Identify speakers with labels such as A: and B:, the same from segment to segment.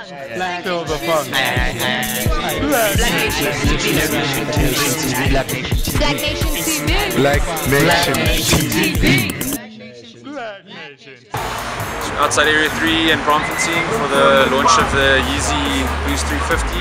A: Feel the fun.
B: Black Nation TV.
C: Black Nation TV.
A: Black Nation.
D: outside Area 3 in Braamfontein for the launch of the Yeezy Boost 350.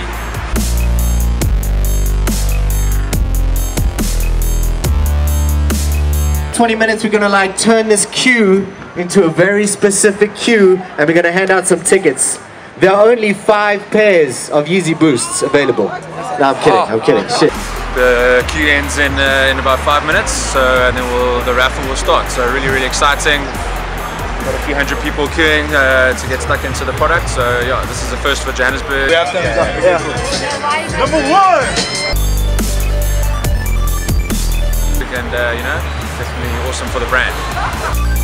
E: Twenty minutes. We're gonna like turn this queue into a very specific queue, and we're gonna hand out some tickets. There are only five pairs of Yeezy Boosts available. No, I'm kidding. I'm kidding. Shit.
D: The queue ends in uh, in about five minutes, so and then we'll, the raffle will start. So really, really exciting. Got a few hundred people queuing uh, to get stuck into the product. So yeah, this is the first for Johannesburg.
A: We have thumbs up. Number one.
D: and uh, you know, definitely awesome for the brand.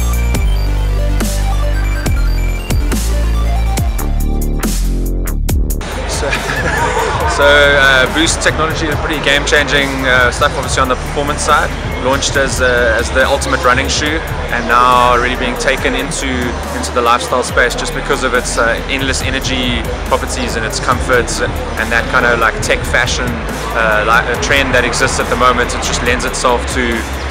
D: So uh, Boost technology is pretty game-changing uh, stuff, obviously on the performance side. Launched as uh, as the ultimate running shoe, and now really being taken into into the lifestyle space just because of its uh, endless energy properties and its comforts and that kind of like tech fashion uh, like a trend that exists at the moment. It just lends itself to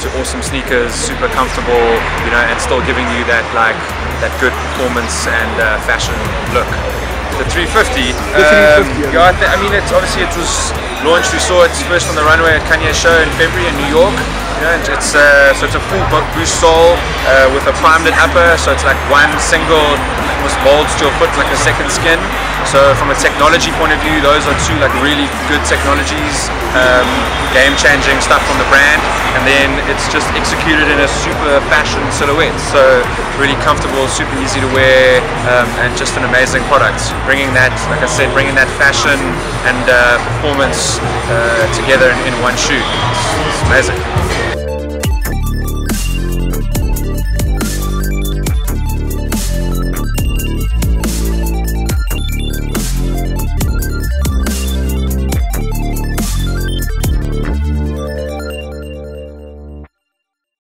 D: to awesome sneakers, super comfortable, you know, and still giving you that like that good performance and uh, fashion look. The 350. Um, yeah, I, I mean, it's obviously it was launched. We saw it first on the runway at Kanye show in February in New York. You know, and it's uh, so it's a full bo- boost sole uh, with a Primeknit upper. So it's like one single almost molds to your foot like a second skin. So from a technology point of view, those are two like really good technologies, um, game-changing stuff from the brand, and then it's just executed in a super fashion silhouette. So really comfortable, super easy to wear, um, and just an amazing product. Bringing that, like I said, bringing that fashion and uh, performance uh, together in, in one shoe. It's, it's amazing.